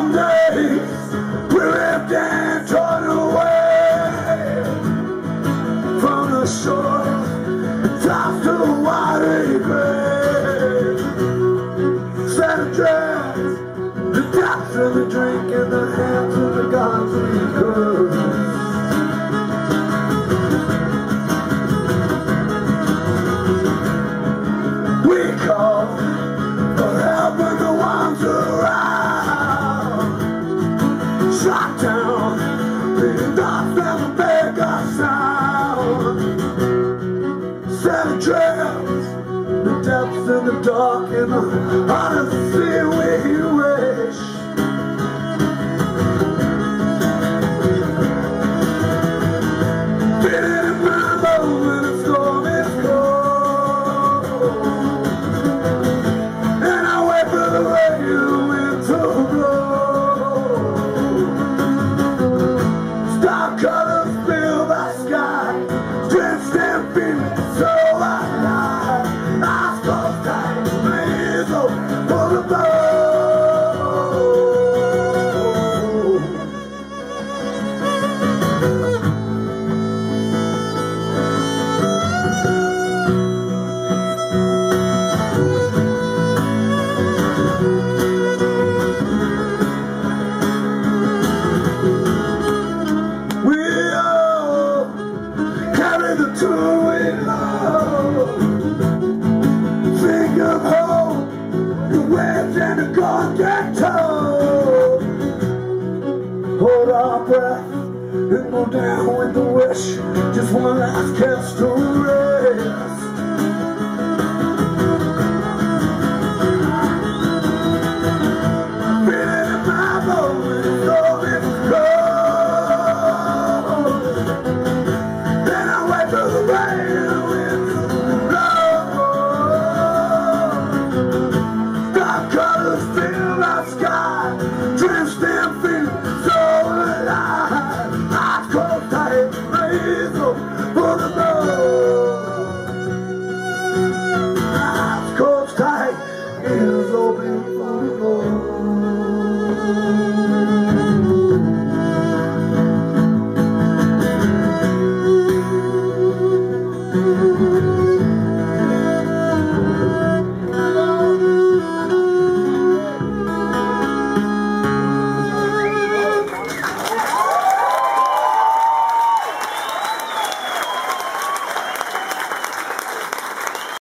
some days we and torn away from the shore, tossed to the watery grave. The of the drink and the hands of the gods we. We call in the dark and the and go down with the wish. Just one last cast away.